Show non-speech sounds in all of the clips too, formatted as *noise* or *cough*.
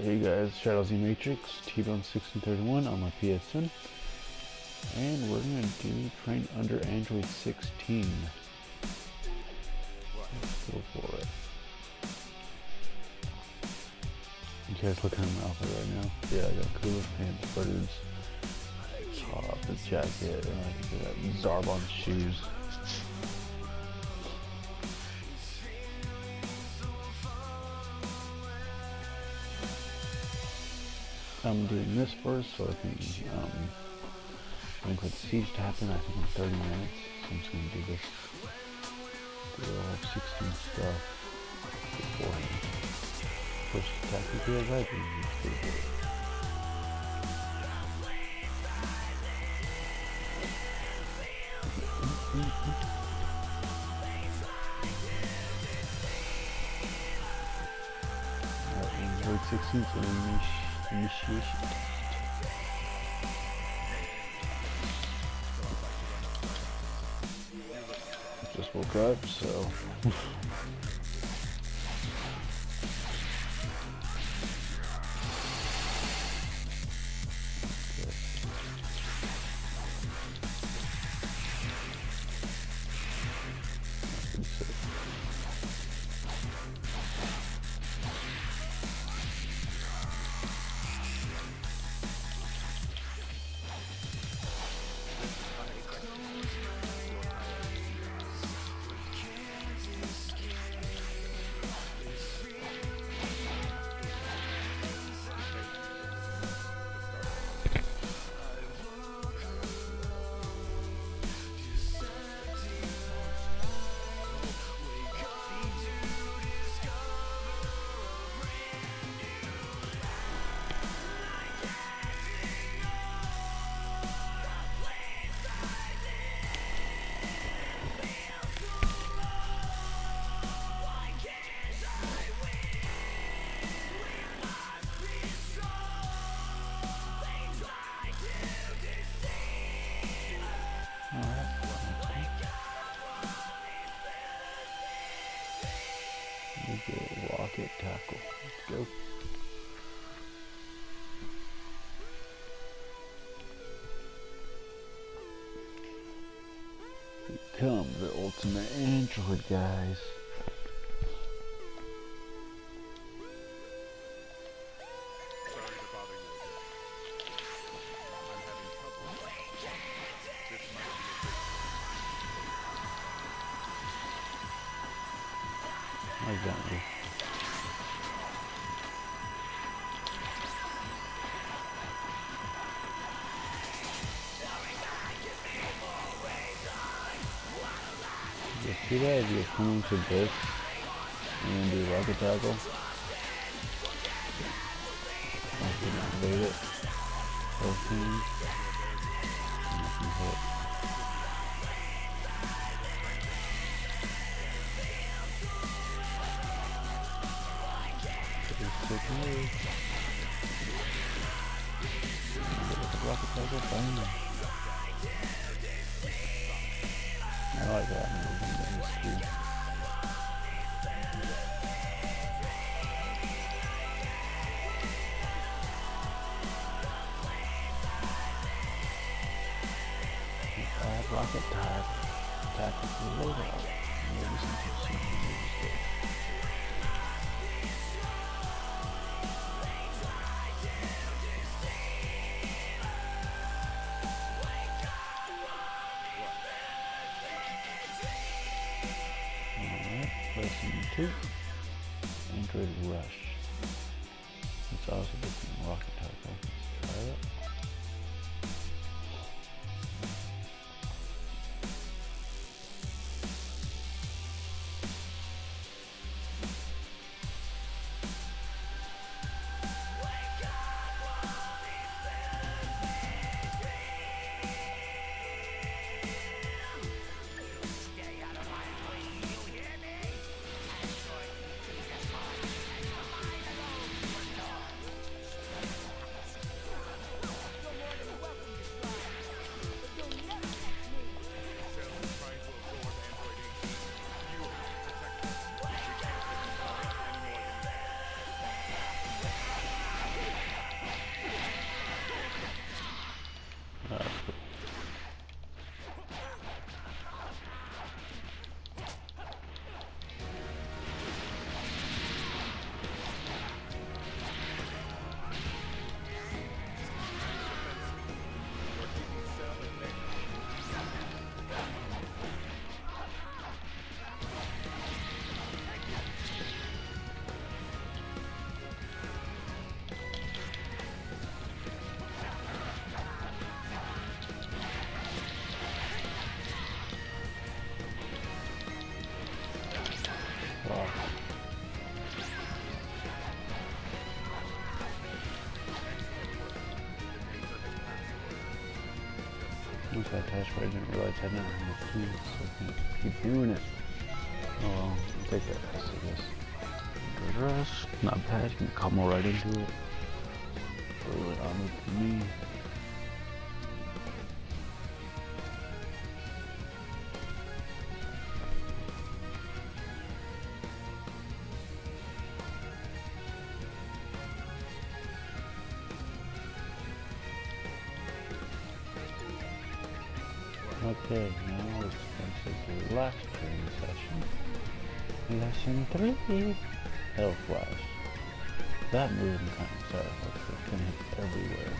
You guys, Shadow Z Matrix, T-Bone 1631 on my PSN. And we're gonna do train under Android 16. Let's go for it. You guys looking at my outfit right now? Yeah, I got cooler pants, butters, top, the jacket, and I got Zarbon shoes. I'm doing this first, so I can, um, waiting for the siege to happen. I think in 30 minutes, so I'm just gonna do this. Do all 16 stuff. First attack the. Alright, Android 16, so initi- initiation. Just woke up, so. *laughs* go tackle. Let's go. Here comes the ultimate android, guys. That if you're coming to this and do rocket tackle? I it. Both move. Rocket tackle. I like. That Rocket type. Tactical loadout. Moves there. Alright, lesson two. Android Rush. It's also different rocket tackle. Once I touched but I didn't realize I didn't have keys, so I can keep doing it. Oh well, I'll take that rest, I guess. Good rest, not bad, you can come right into it. It on with me. Okay, now it's Princess's last training session. Lesson 3. Hell Flash. That move kind of sorry, it's gonna hit everywhere.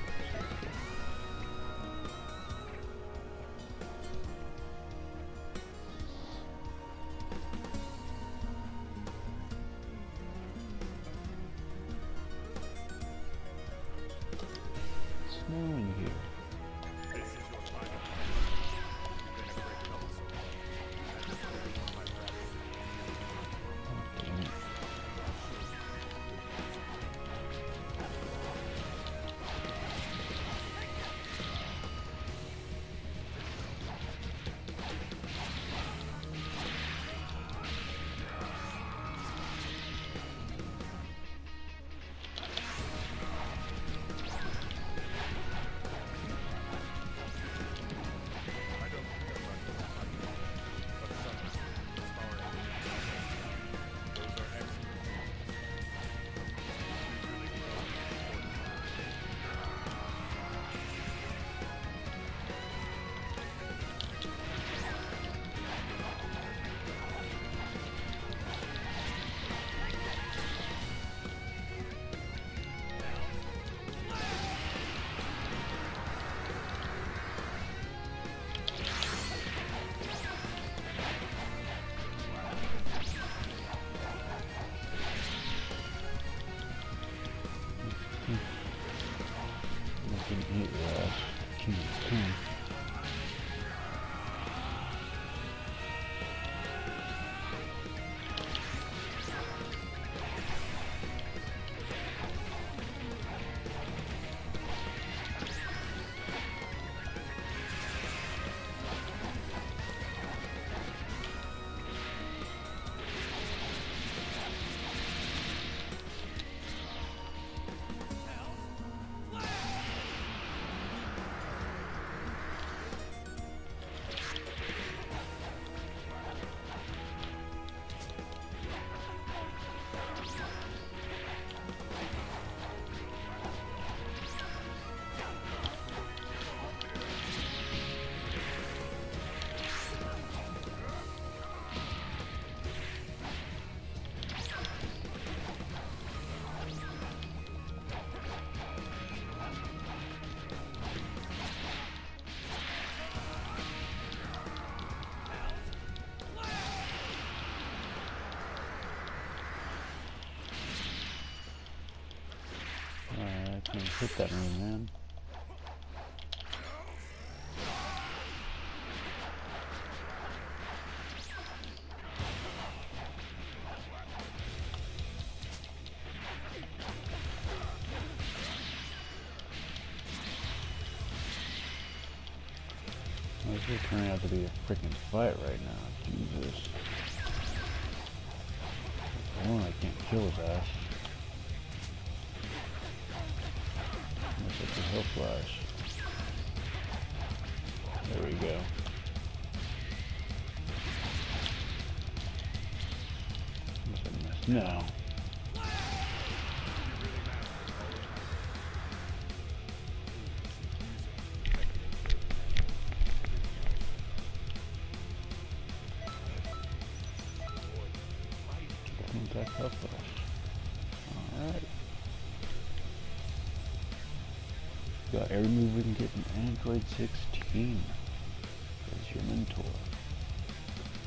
Alright, hit that room, man. This is turning out to be a freaking fight right now. Jesus. One, I can't kill his ass. It's a Hell Flash. There we go. What's Every move we can get in Android 16 as your mentor.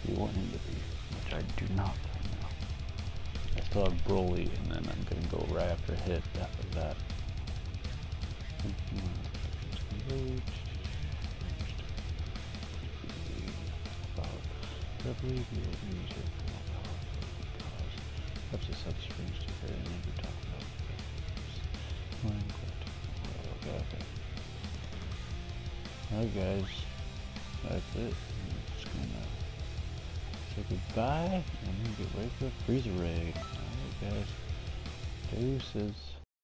You want him to be, which I do not right. I still have Broly, and then I'm gonna go right after hit after that. That's strange to hear and never talk about. Okay, okay. Alright guys, that's it. I'm just gonna say goodbye and get ready for the Frieza raid. Alright guys, deuces.